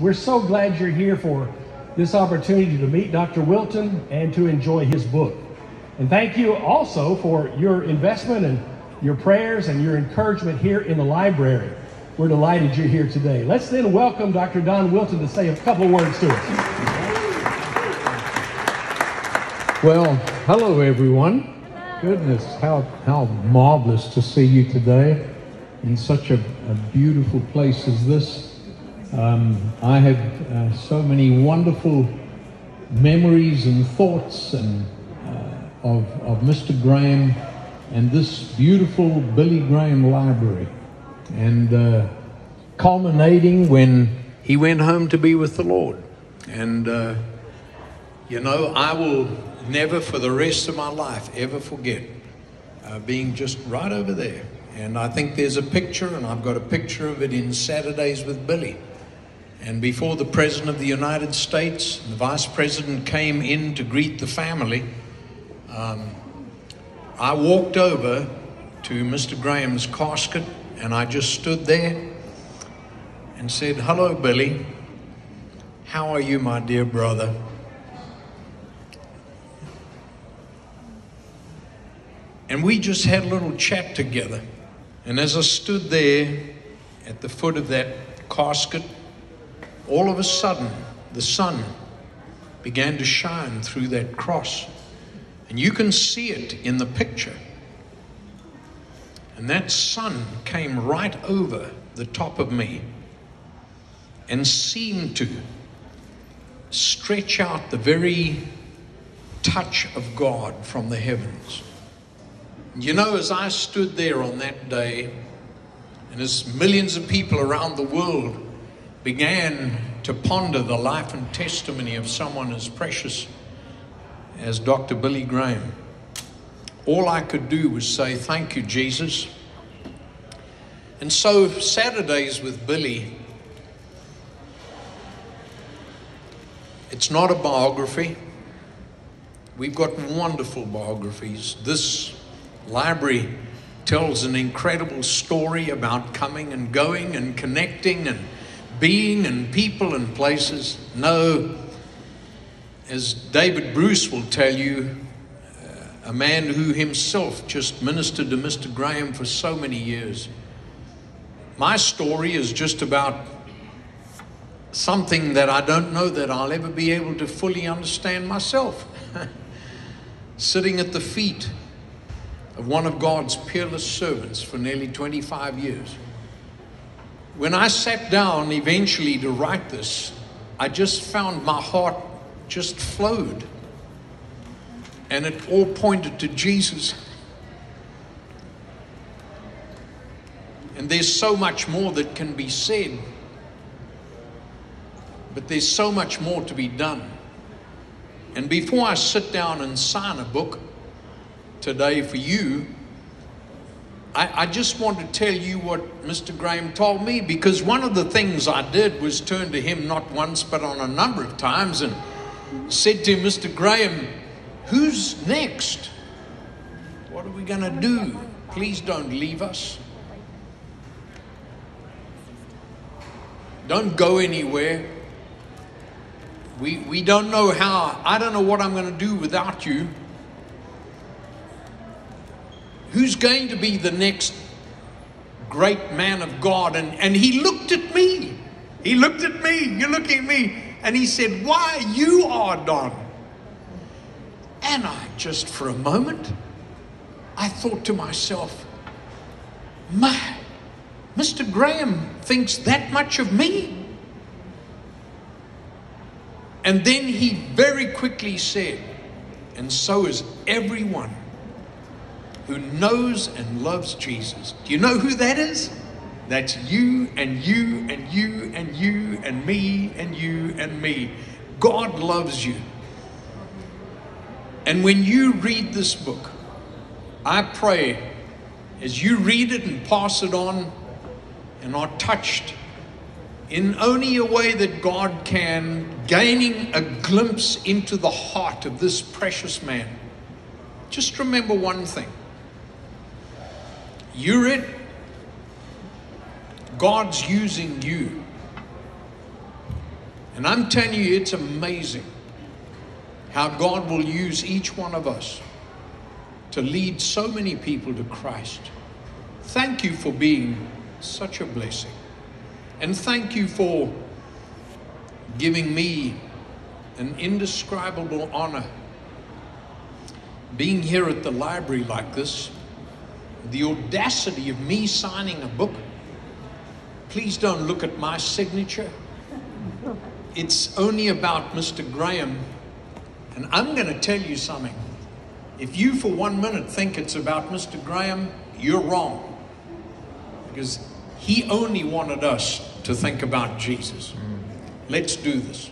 We're so glad you're here for this opportunity to meet Dr. Wilton and to enjoy his book. And thank you also for your investment and your prayers and your encouragement here in the library. We're delighted you're here today. Let's then welcome Dr. Don Wilton to say a couple words to us. Well, hello everyone. Goodness, how, how marvelous to see you today in such a, a beautiful place as this. Um, I have uh, so many wonderful memories and thoughts and uh, of, of Mr. Graham and this beautiful Billy Graham library, and uh, culminating when he went home to be with the Lord. And uh, you know, I will never, for the rest of my life, ever forget uh, being just right over there. And I think there's a picture, and I've got a picture of it in Saturdays with Billy. And before the President of the United States and the Vice President came in to greet the family, um, I walked over to Mr. Graham's casket and I just stood there and said, Hello, Billy. How are you, my dear brother? And we just had a little chat together. And as I stood there at the foot of that casket, all of a sudden, the sun began to shine through that cross. And you can see it in the picture. And that sun came right over the top of me and seemed to stretch out the very touch of God from the heavens. You know, as I stood there on that day, and as millions of people around the world began to ponder the life and testimony of someone as precious as Dr. Billy Graham, all I could do was say, Thank you, Jesus. And so, Saturdays with Billy, it's not a biography. We've got wonderful biographies. This library tells an incredible story about coming and going and connecting and being and people and places. No, as David Bruce will tell you, uh, a man who himself just ministered to Mr. Graham for so many years. My story is just about something that I don't know that I'll ever be able to fully understand myself. Sitting at the feet of one of God's peerless servants for nearly 25 years when I sat down eventually to write this, I just found my heart just flowed. And it all pointed to Jesus. And there's so much more that can be said, but there's so much more to be done. And before I sit down and sign a book today for you, I, I just want to tell you what Mr. Graham told me because one of the things I did was turn to him not once but on a number of times and said to him, Mr. Graham, who's next? What are we going to do? Please don't leave us. Don't go anywhere. We, we don't know how, I don't know what I'm going to do without you who's going to be the next great man of God? And, and he looked at me. He looked at me. You're looking at me. And he said, Why, you are Don. And I just for a moment, I thought to myself, My, Mr. Graham thinks that much of me. And then he very quickly said, And so is everyone who knows and loves Jesus. Do you know who that is? That's you and you and you and you and me and you and me. God loves you. And when you read this book, I pray as you read it and pass it on and are touched in only a way that God can, gaining a glimpse into the heart of this precious man, just remember one thing you're it. God's using you And I'm telling you, it's amazing how God will use each one of us to lead so many people to Christ. Thank you for being such a blessing. And thank you for giving me an indescribable honor being here at the library like this. The audacity of me signing a book. Please don't look at my signature. It's only about Mr. Graham. And I'm going to tell you something. If you for one minute think it's about Mr. Graham, you're wrong. Because he only wanted us to think about Jesus. Mm. Let's do this.